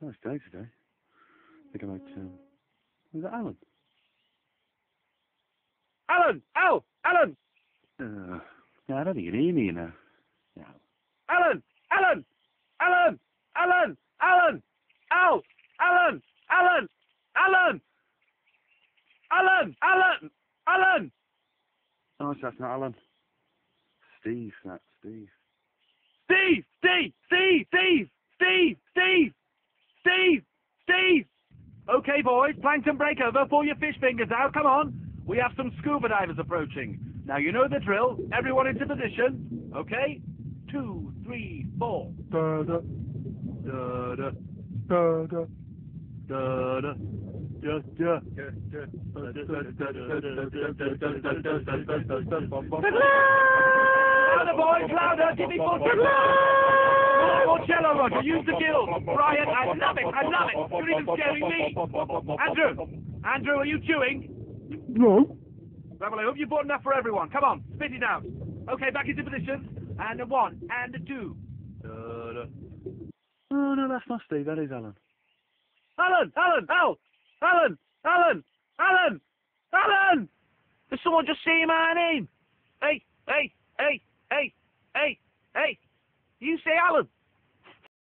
Nice day today. I think I might, um, is that Alan? Alan! Al! Alan! Uh, no, I don't think you hear me, you know. No. Alan! Alan! Alan! Alan! Alan! Al! Alan! Alan! Alan! Alan! Alan! Alan! Oh, so that's not Alan. Steve, that's Steve. Steve! Steve! Steve! Steve! Steve! Steve! Steve! Steve! Okay, boys, plankton break over. Pull your fish fingers out. Come on. We have some scuba divers approaching. Now, you know the drill. Everyone into position. Okay? Two, three, four. Da da Da, da, da da. da, da. Da, da. Louder, boys, louder. Give me full More, Roger. Use the gills. Brian, I love it. I love it. You're even scaring me. Andrew, Andrew, are you chewing? No. Well, I hope you bought enough for everyone. Come on, spit it out. Okay, back into position. And a one, and a two. Oh, no, that's not Steve. That is Alan. Alan, Alan, Al, Alan, Alan, Alan, Alan! Did someone just say my name? Hey, hey, hey, hey, hey, hey. You say Alan.